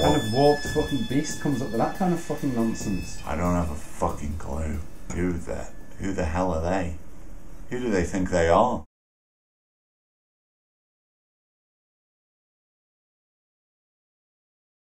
Kind of warped fucking beast comes up with that kind of fucking nonsense? I don't have a fucking clue. Who the who the hell are they? Who do they think they are?